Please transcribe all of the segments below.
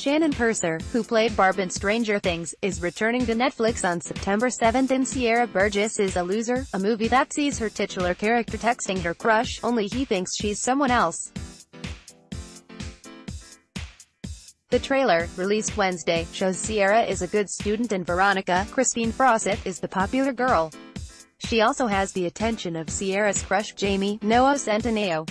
Shannon Purser, who played Barb in Stranger Things, is returning to Netflix on September 7th in Sierra Burgess is a Loser, a movie that sees her titular character texting her crush, only he thinks she's someone else. The trailer, released Wednesday, shows Sierra is a good student and Veronica, Kristine Froseth, is the popular girl. She also has the attention of Sierra's crush, Jamie, Noah Centineo.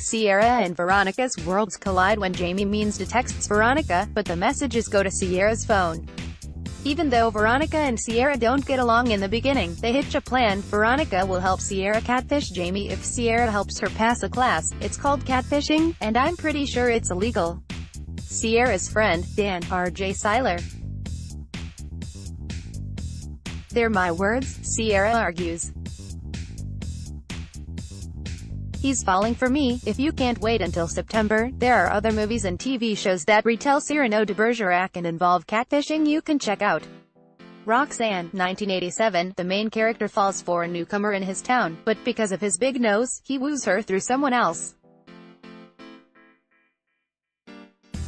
Sierra and Veronica's worlds collide when Jamie means to text Veronica, but the messages go to Sierra's phone. Even though Veronica and Sierra don't get along in the beginning, they hitch a plan. Veronica will help Sierra catfish Jamie if Sierra helps her pass a class. It's called catfishing, and I'm pretty sure it's illegal. Sierra's friend, Dan, R.J. Cyler. They're my words, Sierra argues. He's falling for me. If you can't wait until September, there are other movies and TV shows that retell Cyrano de Bergerac and involve catfishing you can check out. Roxanne, 1987, the main character falls for a newcomer in his town, but because of his big nose, he woos her through someone else.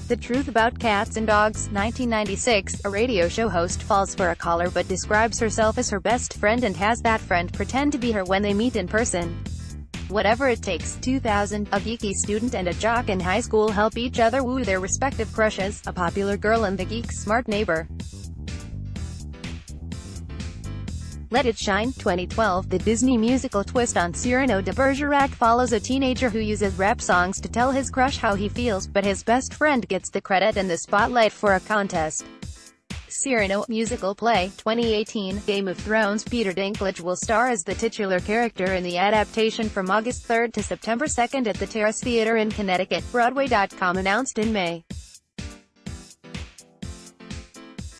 The Truth About Cats and Dogs, 1996, a radio show host falls for a caller but describes herself as her best friend and has that friend pretend to be her when they meet in person. Whatever It Takes 2000, a geeky student and a jock in high school help each other woo their respective crushes, a popular girl and the geek's smart neighbor. Let It Shine, 2012 The Disney musical twist on Cyrano de Bergerac follows a teenager who uses rap songs to tell his crush how he feels, but his best friend gets the credit and the spotlight for a contest. Cyrano musical play, 2018, Game of Thrones. Peter Dinklage will star as the titular character in the adaptation from August 3 to September 2 at the Terris Theatre in Connecticut, Broadway.com announced in May.